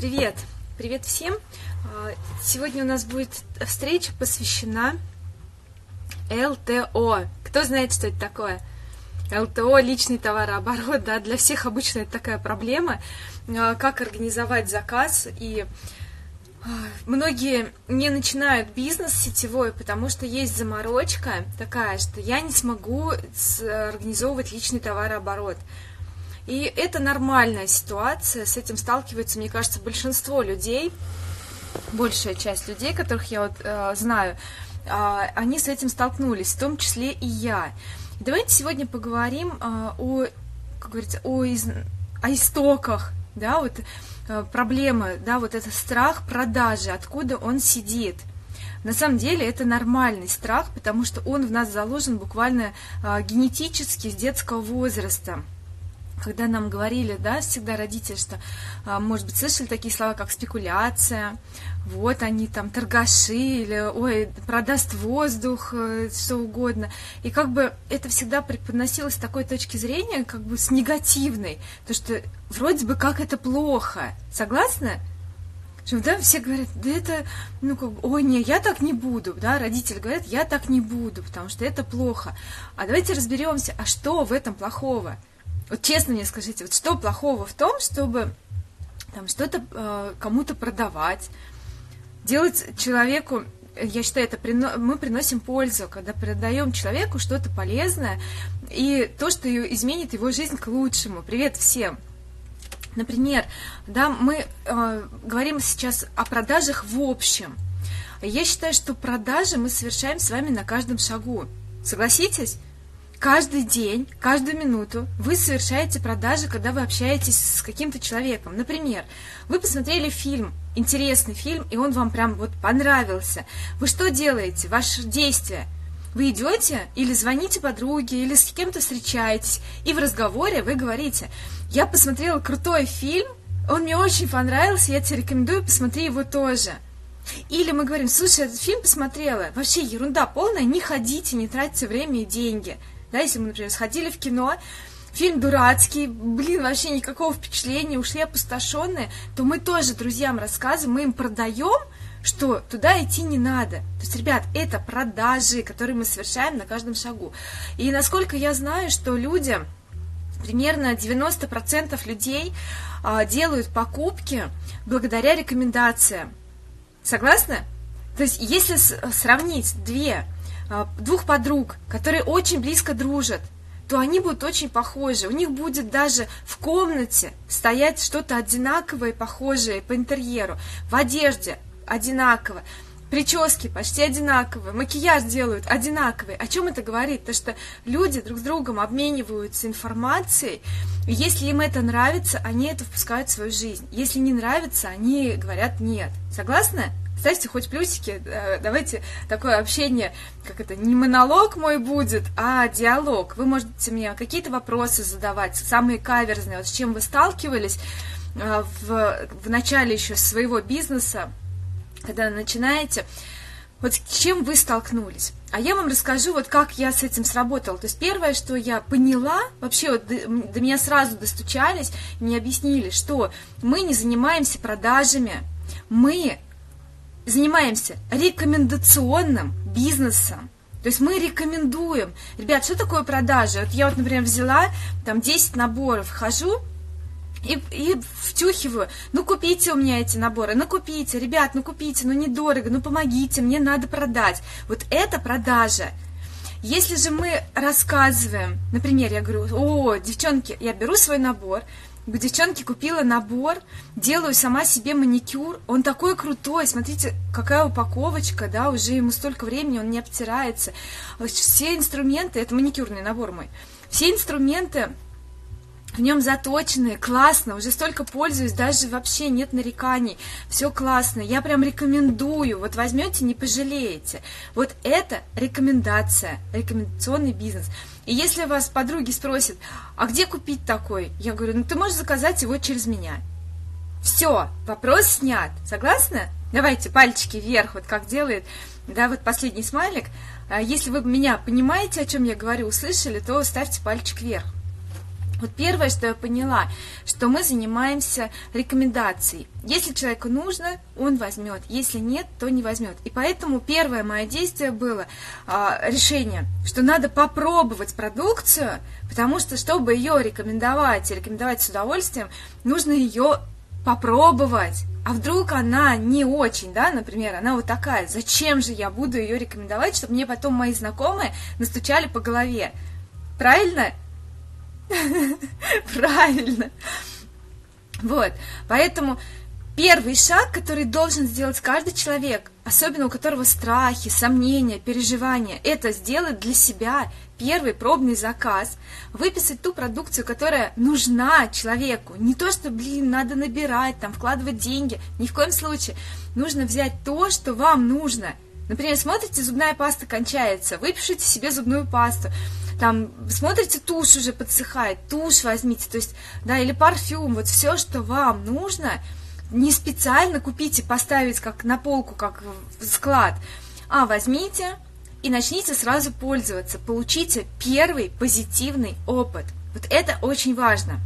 Привет! Привет всем! А, сегодня у нас будет встреча посвящена ЛТО. Кто знает, что это такое? ЛТО, личный товарооборот, да, для всех обычно это такая проблема, а, как организовать заказ, и а, многие не начинают бизнес сетевой, потому что есть заморочка такая, что я не смогу организовывать личный товарооборот. И это нормальная ситуация, с этим сталкивается, мне кажется, большинство людей, большая часть людей, которых я вот э, знаю, э, они с этим столкнулись, в том числе и я. Давайте сегодня поговорим э, о, как говорится, о, из, о истоках, да, вот э, проблемы, да, вот это страх продажи, откуда он сидит. На самом деле это нормальный страх, потому что он в нас заложен буквально э, генетически с детского возраста когда нам говорили, да, всегда родители, что, а, может быть, слышали такие слова, как спекуляция, вот они там торгаши, или, ой, продаст воздух, э, что угодно. И как бы это всегда преподносилось с такой точки зрения, как бы с негативной, то что вроде бы как это плохо. Согласны? Да, все говорят, да это, ну, как, ой, не, я так не буду, да, родители говорят, я так не буду, потому что это плохо. А давайте разберемся, а что в этом плохого? Вот честно мне скажите, вот что плохого в том, чтобы там что-то э, кому-то продавать, делать человеку, я считаю, это прино, мы приносим пользу, когда продаем человеку что-то полезное и то, что изменит его жизнь к лучшему. Привет всем! Например, да, мы э, говорим сейчас о продажах в общем. Я считаю, что продажи мы совершаем с вами на каждом шагу. Согласитесь? Каждый день, каждую минуту вы совершаете продажи, когда вы общаетесь с каким-то человеком. Например, вы посмотрели фильм, интересный фильм, и он вам прям вот понравился. Вы что делаете? Ваше действие. Вы идете или звоните подруге, или с кем-то встречаетесь, и в разговоре вы говорите, я посмотрела крутой фильм, он мне очень понравился, я тебе рекомендую, посмотри его тоже. Или мы говорим, слушай, этот фильм посмотрела, вообще ерунда полная, не ходите, не тратьте время и деньги. Да, если мы, например, сходили в кино, фильм дурацкий, блин, вообще никакого впечатления, ушли опустошенные, то мы тоже друзьям рассказываем, мы им продаем, что туда идти не надо. То есть, ребят, это продажи, которые мы совершаем на каждом шагу. И насколько я знаю, что люди, примерно 90% людей а, делают покупки благодаря рекомендациям. Согласны? То есть, если сравнить две двух подруг, которые очень близко дружат, то они будут очень похожи. У них будет даже в комнате стоять что-то одинаковое, похожее по интерьеру, в одежде одинаково, прически почти одинаковые, макияж делают одинаковый. О чем это говорит? То, что люди друг с другом обмениваются информацией, и если им это нравится, они это впускают в свою жизнь. Если не нравится, они говорят нет. Согласны? Ставьте хоть плюсики, э, давайте такое общение, как это, не монолог мой будет, а диалог. Вы можете мне какие-то вопросы задавать, самые каверзные, вот с чем вы сталкивались э, в, в начале еще своего бизнеса, когда начинаете, вот с чем вы столкнулись. А я вам расскажу, вот как я с этим сработала. То есть первое, что я поняла, вообще вот до, до меня сразу достучались, мне объяснили, что мы не занимаемся продажами, мы занимаемся рекомендационным бизнесом. То есть мы рекомендуем. Ребят, что такое продажа? Вот я вот, например, взяла там 10 наборов, хожу, и, и втюхиваю, ну купите у меня эти наборы, ну купите, ребят, ну купите, ну недорого, ну помогите, мне надо продать. Вот это продажа. Если же мы рассказываем, например, я говорю, о, девчонки, я беру свой набор, у девчонки купила набор, делаю сама себе маникюр. Он такой крутой, смотрите, какая упаковочка, да, уже ему столько времени, он не обтирается. Все инструменты, это маникюрный набор мой, все инструменты в нем заточенные, классно, уже столько пользуюсь, даже вообще нет нареканий, все классно, я прям рекомендую, вот возьмете, не пожалеете. Вот это рекомендация, рекомендационный бизнес. И если вас подруги спросят, а где купить такой? Я говорю, ну ты можешь заказать его через меня. Все, вопрос снят. Согласны? Давайте пальчики вверх, вот как делает, да, вот последний смайлик. А если вы меня понимаете, о чем я говорю, услышали, то ставьте пальчик вверх. Вот первое, что я поняла, что мы занимаемся рекомендацией. Если человеку нужно, он возьмет. Если нет, то не возьмет. И поэтому первое мое действие было а, решение, что надо попробовать продукцию, потому что, чтобы ее рекомендовать и рекомендовать с удовольствием, нужно ее попробовать. А вдруг она не очень, да, например, она вот такая, зачем же я буду ее рекомендовать, чтобы мне потом мои знакомые настучали по голове? Правильно? Правильно. Вот, поэтому первый шаг, который должен сделать каждый человек, особенно у которого страхи, сомнения, переживания, это сделать для себя первый пробный заказ, выписать ту продукцию, которая нужна человеку. Не то, что, блин, надо набирать, там, вкладывать деньги, ни в коем случае. Нужно взять то, что вам нужно. Например, смотрите, зубная паста кончается, выпишите себе зубную пасту там, смотрите, тушь уже подсыхает, тушь возьмите, то есть, да, или парфюм, вот все, что вам нужно, не специально купите, поставить как на полку, как в склад, а возьмите и начните сразу пользоваться, получите первый позитивный опыт. Вот это очень важно.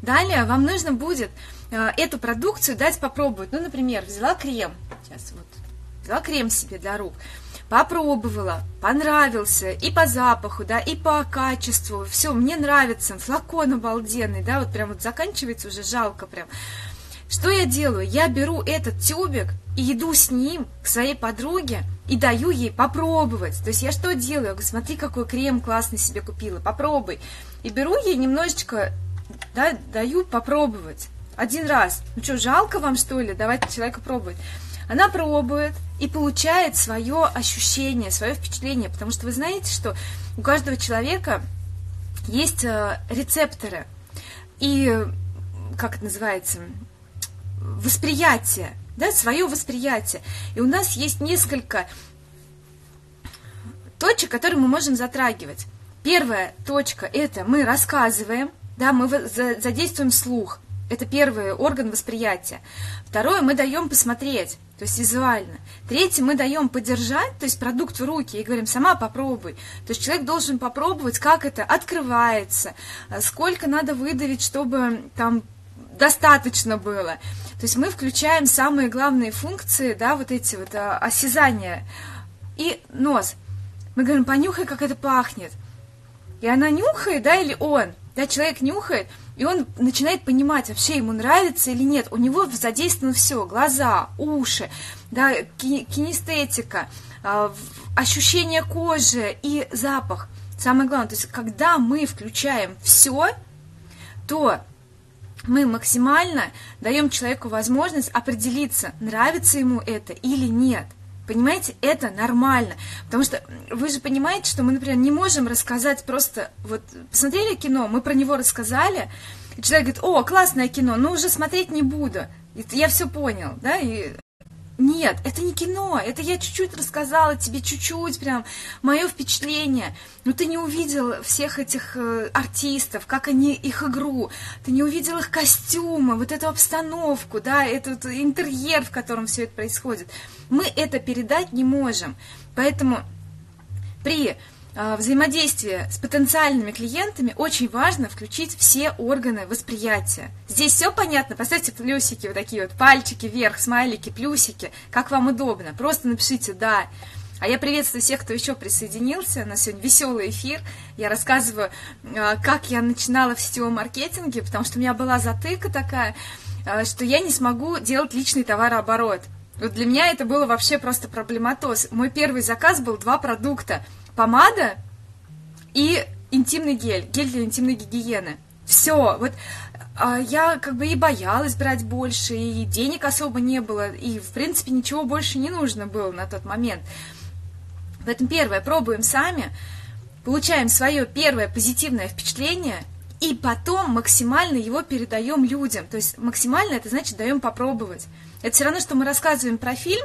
Далее вам нужно будет э, эту продукцию дать попробовать. Ну, например, взяла крем, сейчас вот, взяла крем себе для рук, попробовала, понравился и по запаху, да, и по качеству, все, мне нравится, флакон обалденный, да, вот прям вот заканчивается уже жалко прям. Что я делаю? Я беру этот тюбик и иду с ним к своей подруге и даю ей попробовать. То есть я что делаю? Я говорю, смотри, какой крем классный себе купила, попробуй. И беру ей немножечко, да, даю попробовать. Один раз. Ну что, жалко вам, что ли? Давайте человека пробовать. Она пробует и получает свое ощущение, свое впечатление, потому что вы знаете, что у каждого человека есть э, рецепторы и, как это называется, восприятие, да, свое восприятие. И у нас есть несколько точек, которые мы можем затрагивать. Первая точка – это мы рассказываем, да, мы задействуем слух. Это первый орган восприятия. Второе, мы даем посмотреть то есть визуально. Третье, мы даем подержать, то есть продукт в руки, и говорим, сама попробуй. То есть человек должен попробовать, как это открывается, а сколько надо выдавить, чтобы там достаточно было. То есть мы включаем самые главные функции, да, вот эти вот а, осязания. И нос. Мы говорим, понюхай, как это пахнет. И она нюхает, да, или он. Да, человек нюхает, и он начинает понимать, вообще ему нравится или нет. У него задействовано все, глаза, уши, да, кинестетика, а, ощущение кожи и запах. Самое главное, то есть когда мы включаем все, то мы максимально даем человеку возможность определиться, нравится ему это или нет – Понимаете, это нормально. Потому что вы же понимаете, что мы, например, не можем рассказать просто... Вот посмотрели кино, мы про него рассказали, и человек говорит, о, классное кино, но уже смотреть не буду. И я все понял, да, и нет, это не кино, это я чуть-чуть рассказала тебе, чуть-чуть прям, мое впечатление. Но ты не увидел всех этих э, артистов, как они, их игру, ты не увидел их костюмы, вот эту обстановку, да, этот интерьер, в котором все это происходит. Мы это передать не можем. Поэтому при взаимодействие с потенциальными клиентами очень важно включить все органы восприятия. Здесь все понятно? Поставьте плюсики, вот такие вот пальчики вверх, смайлики, плюсики, как вам удобно. Просто напишите «да». А я приветствую всех, кто еще присоединился. У нас сегодня веселый эфир. Я рассказываю, а, как я начинала в сетевом маркетинге, потому что у меня была затыка такая, а, что я не смогу делать личный товарооборот. Вот для меня это было вообще просто проблематоз. Мой первый заказ был два продукта – помада и интимный гель, гель для интимной гигиены. Все, вот а, я как бы и боялась брать больше, и денег особо не было, и в принципе ничего больше не нужно было на тот момент. Поэтому первое, пробуем сами, получаем свое первое позитивное впечатление, и потом максимально его передаем людям. То есть максимально это значит даем попробовать. Это все равно, что мы рассказываем про фильм,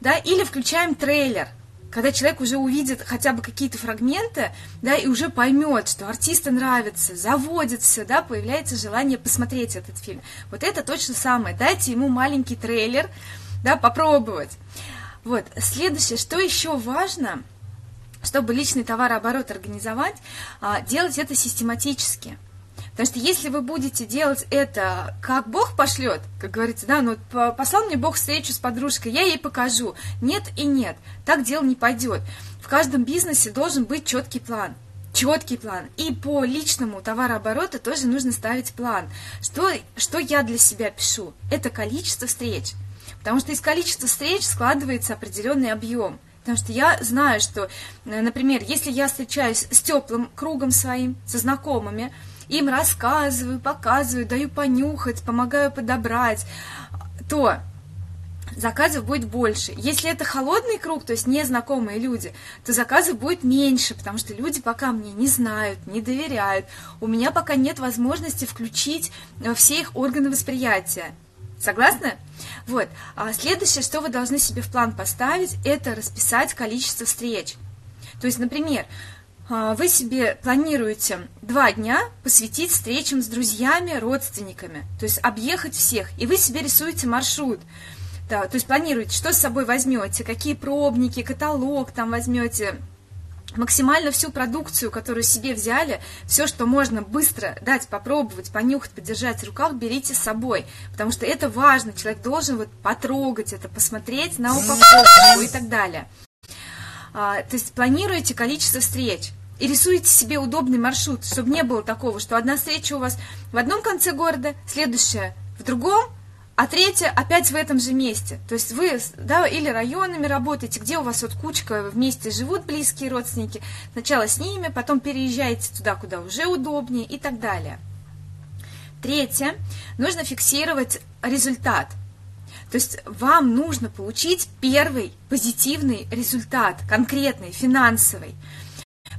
да, или включаем трейлер – когда человек уже увидит хотя бы какие-то фрагменты, да, и уже поймет, что артисту нравится, заводится, да, появляется желание посмотреть этот фильм. Вот это точно самое. Дайте ему маленький трейлер, да, попробовать. Вот. Следующее, что еще важно, чтобы личный товарооборот организовать, а, делать это систематически. Потому что если вы будете делать это, как Бог пошлет, как говорится, да, ну послал мне Бог встречу с подружкой, я ей покажу. Нет и нет, так дело не пойдет. В каждом бизнесе должен быть четкий план четкий план. И по личному товарообороту тоже нужно ставить план. Что, что я для себя пишу? Это количество встреч. Потому что из количества встреч складывается определенный объем. Потому что я знаю, что, э, например, если я встречаюсь с теплым кругом своим, со знакомыми, им рассказываю, показываю, даю понюхать, помогаю подобрать, то заказов будет больше. Если это холодный круг, то есть незнакомые люди, то заказов будет меньше, потому что люди пока мне не знают, не доверяют. У меня пока нет возможности включить э, все их органы восприятия. Согласны? Вот. А следующее, что вы должны себе в план поставить, это расписать количество встреч. То есть, например, вы себе планируете два дня посвятить встречам с друзьями, родственниками, то есть объехать всех, и вы себе рисуете маршрут. Да, то есть планируете, что с собой возьмете, какие пробники, каталог там возьмете, максимально всю продукцию, которую себе взяли, все, что можно быстро дать, попробовать, понюхать, подержать в руках, берите с собой, потому что это важно, человек должен вот потрогать это, посмотреть на упаковку и так далее. А, то есть планируете количество встреч и рисуете себе удобный маршрут, чтобы не было такого, что одна встреча у вас в одном конце города, следующая в другом, а третье опять в этом же месте. То есть вы, да, или районами работаете, где у вас вот кучка вместе живут близкие родственники, сначала с ними, потом переезжаете туда, куда уже удобнее и так далее. Третье, нужно фиксировать результат. То есть вам нужно получить первый позитивный результат, конкретный, финансовый.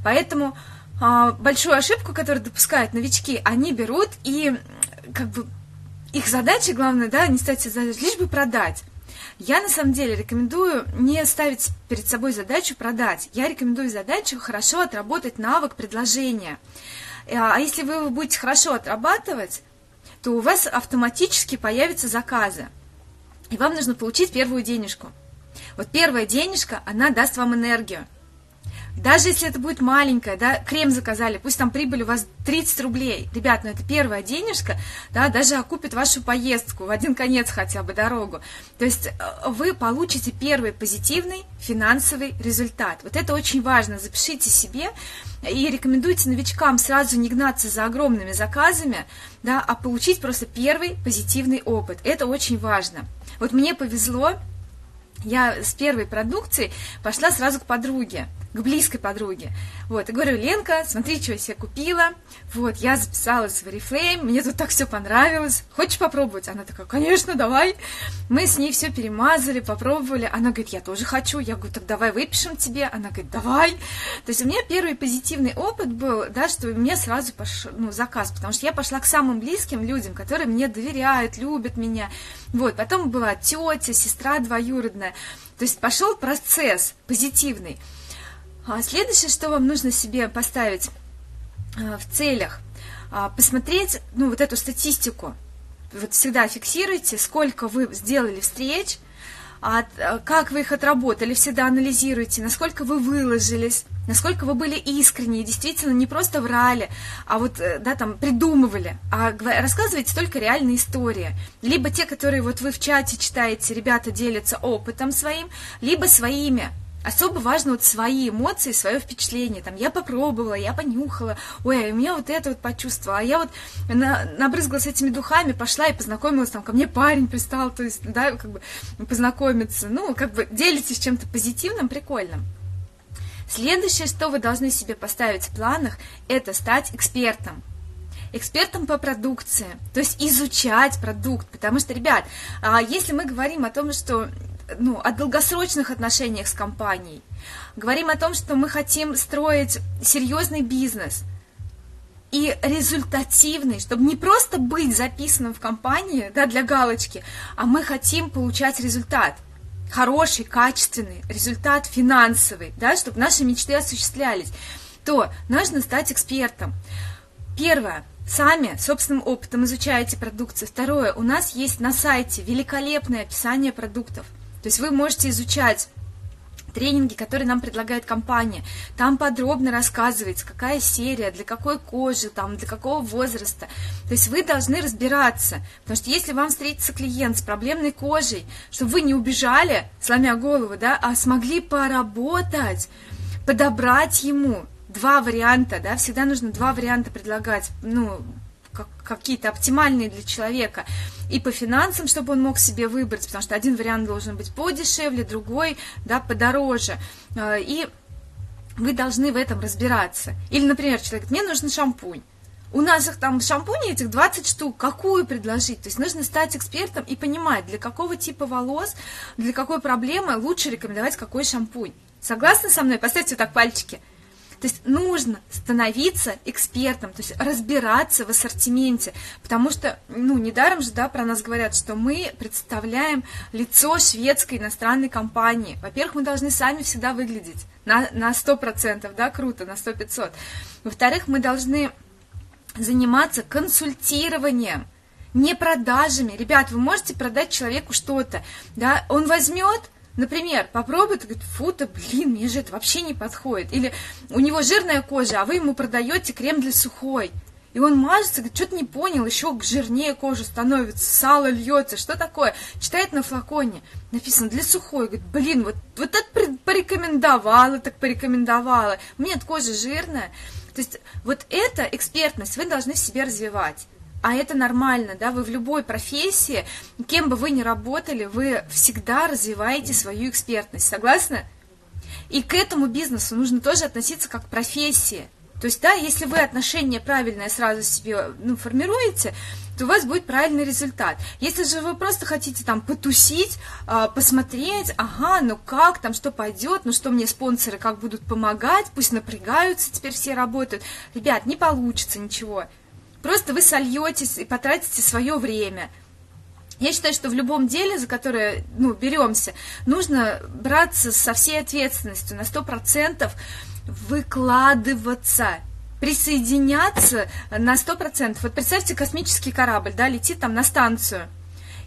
Поэтому а, большую ошибку, которую допускают новички, они берут и как бы их задача, главное, да, не ставить задачу, лишь бы продать. Я на самом деле рекомендую не ставить перед собой задачу продать. Я рекомендую задачу хорошо отработать навык предложения. А если вы его будете хорошо отрабатывать, то у вас автоматически появятся заказы. И вам нужно получить первую денежку. Вот первая денежка, она даст вам энергию. Даже если это будет маленькая, да, крем заказали, пусть там прибыль у вас 30 рублей. Ребят, ну это первая денежка, да, даже окупит вашу поездку в один конец хотя бы дорогу. То есть э, вы получите первый позитивный финансовый результат. Вот это очень важно. Запишите себе и рекомендуйте новичкам сразу не гнаться за огромными заказами, да, а получить просто первый позитивный опыт. Это очень важно. Вот мне повезло, я с первой продукцией пошла сразу к подруге к близкой подруге. Вот, и говорю, Ленка, смотри, что я себе купила. Вот, я записалась в Oriflame, мне тут так все понравилось. Хочешь попробовать? Она такая, конечно, давай. Мы с ней все перемазали, попробовали. Она говорит, я тоже хочу. Я говорю, так давай выпишем тебе. Она говорит, давай. То есть у меня первый позитивный опыт был, да, что меня сразу пошел, ну, заказ, потому что я пошла к самым близким людям, которые мне доверяют, любят меня. Вот, потом была тетя, сестра двоюродная. То есть пошел процесс позитивный. А следующее, что вам нужно себе поставить а, в целях, а, посмотреть, ну, вот эту статистику. Вот всегда фиксируйте, сколько вы сделали встреч, как вы их отработали, всегда анализируйте, насколько вы выложились, насколько вы были искренни, действительно не просто врали, а вот, э, да, там, придумывали, а рассказывайте только реальные истории. Либо те, которые вот вы в чате читаете, ребята делятся опытом своим, либо своими, особо важно вот свои эмоции, свое впечатление. Там я попробовала, я понюхала, ой, а у меня вот это вот почувствовала, а я вот на, набрызгалась этими духами, пошла и познакомилась, там ко мне парень пристал, то есть, да, как бы познакомиться. Ну, как бы делитесь чем-то позитивным, прикольным. Следующее, что вы должны себе поставить в планах, это стать экспертом экспертом по продукции, то есть изучать продукт, потому что, ребят, а если мы говорим о том, что ну, о долгосрочных отношениях с компанией. Говорим о том, что мы хотим строить серьезный бизнес и результативный, чтобы не просто быть записанным в компании да, для галочки, а мы хотим получать результат хороший, качественный, результат финансовый, да, чтобы наши мечты осуществлялись, то нужно стать экспертом. Первое. Сами собственным опытом изучаете продукцию. Второе. У нас есть на сайте великолепное описание продуктов – то есть вы можете изучать тренинги, которые нам предлагает компания. Там подробно рассказывается, какая серия, для какой кожи, там, для какого возраста. То есть вы должны разбираться, потому что если вам встретится клиент с проблемной кожей, чтобы вы не убежали, сломя голову, да, а смогли поработать, подобрать ему два варианта, да, всегда нужно два варианта предлагать, ну, как, какие-то оптимальные для человека и по финансам, чтобы он мог себе выбрать, потому что один вариант должен быть подешевле, другой, да, подороже. А, и вы должны в этом разбираться. Или, например, человек, мне нужен шампунь. У нас их там шампуней этих 20 штук, какую предложить? То есть нужно стать экспертом и понимать, для какого типа волос, для какой проблемы лучше рекомендовать какой шампунь. Согласны со мной? Поставьте вот так пальчики. То есть нужно становиться экспертом, то есть разбираться в ассортименте, потому что, ну, недаром же, да, про нас говорят, что мы представляем лицо шведской иностранной компании. Во-первых, мы должны сами всегда выглядеть на, на 100%, да, круто, на 100-500. Во-вторых, мы должны заниматься консультированием, не продажами. Ребят, вы можете продать человеку что-то, да, он возьмет, Например, попробует говорит, фу-то, блин, мне же это вообще не подходит. Или у него жирная кожа, а вы ему продаете крем для сухой. И он мажется, говорит, что-то не понял, еще жирнее кожа становится, сало льется, что такое? Читает на флаконе, написано для сухой, говорит, блин, вот, вот так порекомендовала, так порекомендовала, у меня кожа жирная. То есть вот эта экспертность вы должны в себе развивать а это нормально, да, вы в любой профессии, кем бы вы ни работали, вы всегда развиваете свою экспертность, согласны? И к этому бизнесу нужно тоже относиться как к профессии. То есть, да, если вы отношение правильное сразу себе ну, формируете, то у вас будет правильный результат. Если же вы просто хотите там потусить, а, посмотреть, ага, ну как там, что пойдет, ну что мне спонсоры как будут помогать, пусть напрягаются, теперь все работают. Ребят, не получится ничего. Просто вы сольетесь и потратите свое время. Я считаю, что в любом деле, за которое ну, беремся, нужно браться со всей ответственностью на 100%, выкладываться, присоединяться на 100%. Вот представьте, космический корабль, да, летит там на станцию.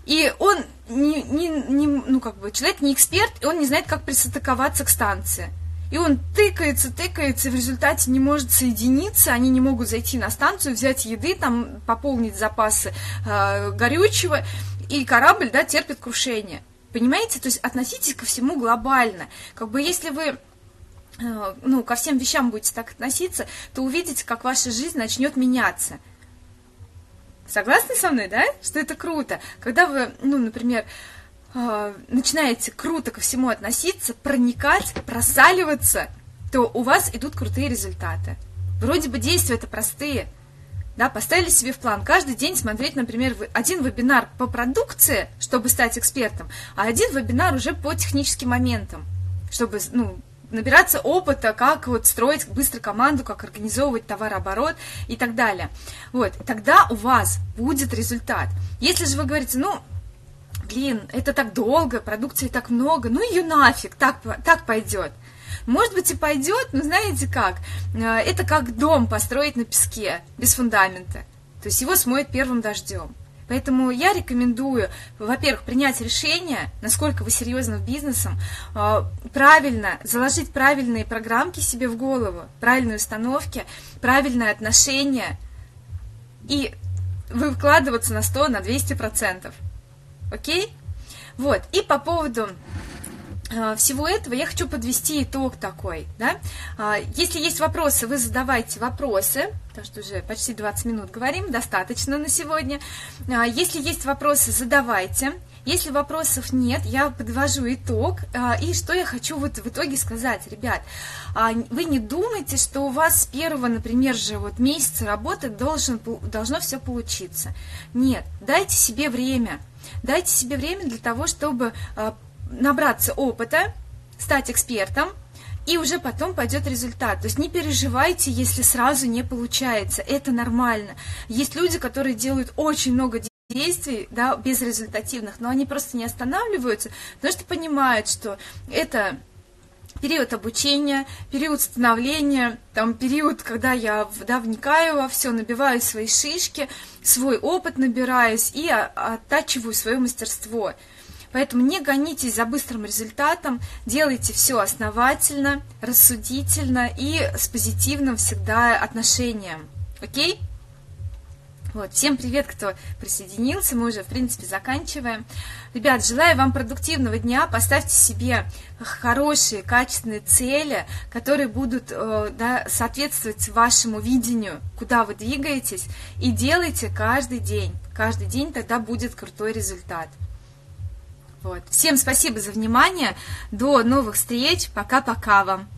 И он не, не, не, ну, как бы, человек не эксперт, и он не знает, как присоединяться к станции. И он тыкается, тыкается, в результате не может соединиться, они не могут зайти на станцию, взять еды, там пополнить запасы э, горючего, и корабль, да, терпит крушение. Понимаете? То есть относитесь ко всему глобально. Как бы если вы э, ну, ко всем вещам будете так относиться, то увидите, как ваша жизнь начнет меняться. Согласны со мной, да? Что это круто. Когда вы, ну, например, э, начинаете круто ко всему относиться, проникать, просаливаться, то у вас идут крутые результаты. Вроде бы действия это простые, да, поставили себе в план каждый день смотреть, например, один вебинар по продукции, чтобы стать экспертом, а один вебинар уже по техническим моментам, чтобы, ну, набираться опыта, как вот строить быстро команду, как организовывать товарооборот и так далее. Вот, тогда у вас будет результат. Если же вы говорите, ну, блин, это так долго, продукции так много, ну ее нафиг, так, так пойдет. Может быть и пойдет, но знаете как, э, это как дом построить на песке, без фундамента. То есть его смоет первым дождем. Поэтому я рекомендую, во-первых, принять решение, насколько вы серьезны в бизнесом, э, правильно заложить правильные программки себе в голову, правильные установки, правильное отношение и выкладываться на 100, на 200 процентов. Окей? Вот, и по поводу э, всего этого я хочу подвести итог такой, да. А, если есть вопросы, вы задавайте вопросы, потому что уже почти 20 минут говорим, достаточно на сегодня. А, если есть вопросы, задавайте. Если вопросов нет, я подвожу итог. А, и что я хочу вот в итоге сказать, ребят. Вы не думайте, что у вас с первого, например, же вот месяца работы должен, должно все получиться. Нет, дайте себе время – Дайте себе время для того, чтобы а, набраться опыта, стать экспертом, и уже потом пойдет результат. То есть не переживайте, если сразу не получается. Это нормально. Есть люди, которые делают очень много действий, да, безрезультативных, но они просто не останавливаются, потому что понимают, что это период обучения, период становления, там период, когда я да, вникаю во все, набиваю свои шишки, свой опыт набираюсь и оттачиваю свое мастерство. Поэтому не гонитесь за быстрым результатом, делайте все основательно, рассудительно и с позитивным всегда отношением. Окей? Вот, всем привет, кто присоединился, мы уже, в принципе, заканчиваем. Ребят, желаю вам продуктивного дня, поставьте себе хорошие, качественные цели, которые будут э, да, соответствовать вашему видению, куда вы двигаетесь, и делайте каждый день. Каждый день тогда будет крутой результат. Вот. Всем спасибо за внимание, до новых встреч, пока-пока вам.